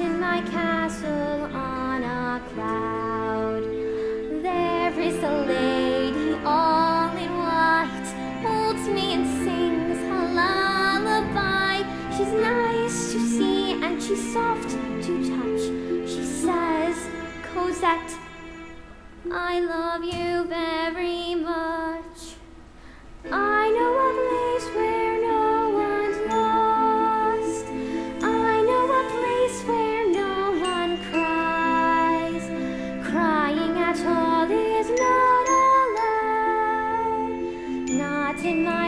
in my castle on a cloud. There is a lady all in white, holds me and sings a lullaby. She's nice to see and she's soft to touch. She says, Cosette, I love you very is